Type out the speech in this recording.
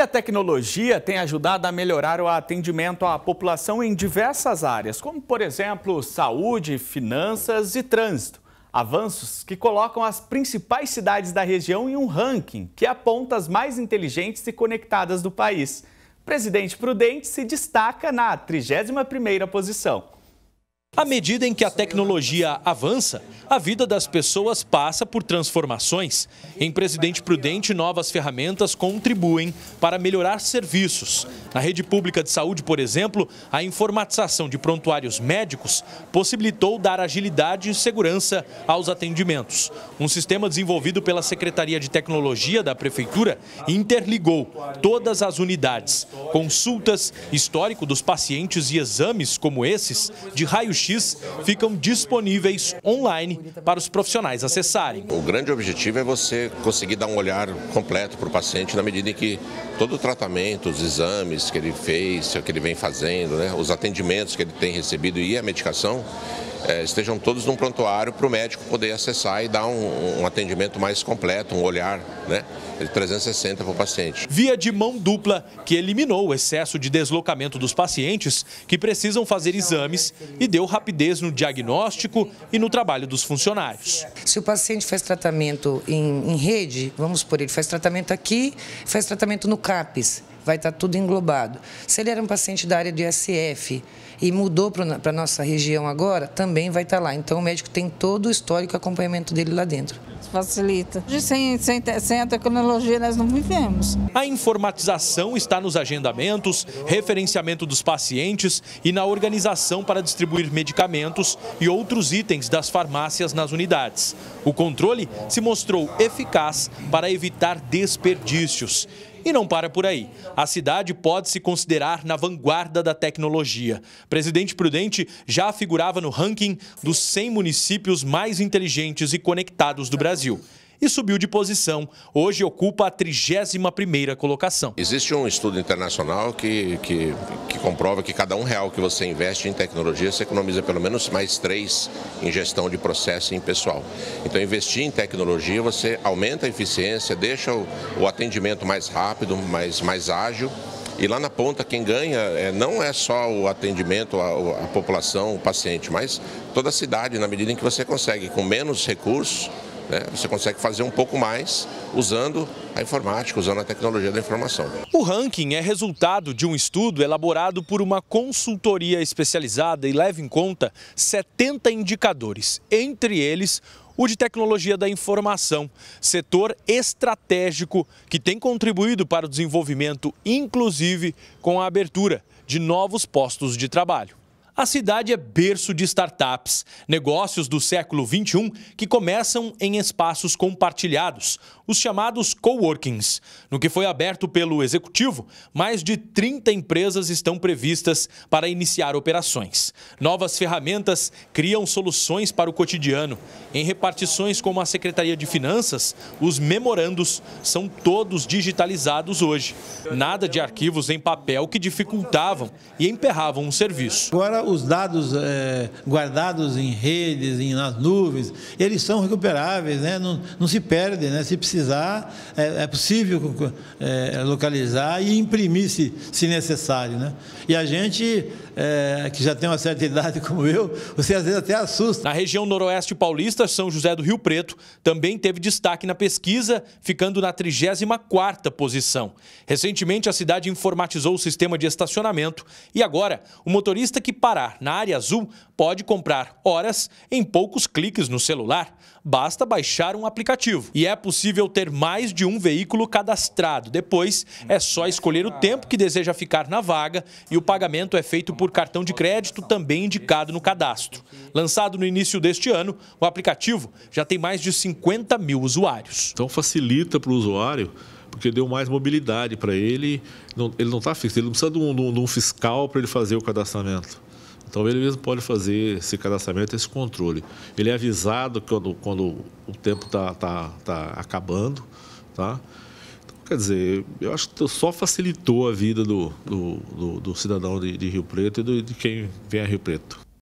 a tecnologia tem ajudado a melhorar o atendimento à população em diversas áreas, como, por exemplo, saúde, finanças e trânsito. Avanços que colocam as principais cidades da região em um ranking que aponta as mais inteligentes e conectadas do país. Presidente Prudente se destaca na 31ª posição. À medida em que a tecnologia avança, a vida das pessoas passa por transformações. Em Presidente Prudente, novas ferramentas contribuem para melhorar serviços. Na rede pública de saúde, por exemplo, a informatização de prontuários médicos possibilitou dar agilidade e segurança aos atendimentos. Um sistema desenvolvido pela Secretaria de Tecnologia da Prefeitura interligou todas as unidades. Consultas, histórico dos pacientes e exames como esses de X ficam disponíveis online para os profissionais acessarem. O grande objetivo é você conseguir dar um olhar completo para o paciente na medida em que todo o tratamento, os exames que ele fez, que ele vem fazendo, né, os atendimentos que ele tem recebido e a medicação estejam todos num prontuário para o médico poder acessar e dar um, um atendimento mais completo, um olhar né, de 360 para o paciente. Via de mão dupla que eliminou o excesso de deslocamento dos pacientes que precisam fazer exames e deu rapidez no diagnóstico e no trabalho dos funcionários. Se o paciente faz tratamento em, em rede, vamos por ele faz tratamento aqui, faz tratamento no CAPES, vai estar tudo englobado. Se ele era um paciente da área de SF e mudou para a nossa região agora, também vai estar lá. Então o médico tem todo o histórico e acompanhamento dele lá dentro. Facilita. Sem, sem, sem a tecnologia nós não vivemos. A informatização está nos agendamentos, referenciamento dos pacientes e na organização para distribuir medicamentos e outros itens das farmácias nas unidades. O controle se mostrou eficaz para evitar desperdícios. E não para por aí. A cidade pode se considerar na vanguarda da tecnologia. Presidente Prudente já figurava no ranking dos 100 municípios mais inteligentes e conectados do Brasil e subiu de posição. Hoje ocupa a 31ª colocação. Existe um estudo internacional que, que, que, comprova que cada um real que você investe em tecnologia, você economiza pelo menos mais três em gestão de processo e em pessoal. Então, investir em tecnologia, você aumenta a eficiência, deixa o, o atendimento mais rápido, mais, mais ágil e lá na ponta, quem ganha é, não é só o atendimento à, à, população, o paciente, mas toda a cidade, na medida em que você consegue, com menos recursos, né? Você consegue fazer um pouco mais usando a informática, usando a tecnologia da informação. O ranking é resultado de um estudo elaborado por uma consultoria especializada e leva em conta 70 indicadores, entre eles o de tecnologia da informação, setor estratégico que tem contribuído para o desenvolvimento, inclusive com a abertura de novos postos de trabalho. A cidade é berço de startups, negócios do século 21 que começam em espaços compartilhados, os chamados coworkings. No que foi aberto pelo executivo, mais de 30 empresas estão previstas para iniciar operações. Novas ferramentas criam soluções para o cotidiano. Em repartições como a Secretaria de Finanças, os memorandos são todos digitalizados hoje. Nada de arquivos em papel que dificultavam e emperravam o serviço. Agora os dados é, guardados em redes, em, nas nuvens, eles são recuperáveis, né? não, não se perdem. Né? Se precisar, é, é possível é, localizar e imprimir se, se necessário. Né? E a gente, é, que já tem uma certa idade como eu, você às vezes até assusta. Na região noroeste paulista, São José do Rio Preto também teve destaque na pesquisa, ficando na 34ª posição. Recentemente, a cidade informatizou o sistema de estacionamento e agora o motorista que parar na área azul pode comprar horas em poucos cliques no celular. Basta baixar um aplicativo. E é possível ter mais de um veículo cadastrado. Depois é só escolher o tempo que deseja ficar na vaga e o pagamento é feito por cartão de crédito também indicado no cadastro. Lançado no início deste ano, o aplicativo já tem mais de 50 mil usuários. Então facilita para o usuário porque deu mais mobilidade para ele. ele não está fixo, ele não precisa de um, de um fiscal para ele fazer o cadastramento. Então ele mesmo pode fazer esse cadastramento, esse controle. Ele é avisado quando, quando o tempo está tá, tá acabando, tá? Então, quer dizer, eu acho que só facilitou a vida do, do, do, do cidadão de, de, Rio Preto e do, de quem vem a Rio Preto.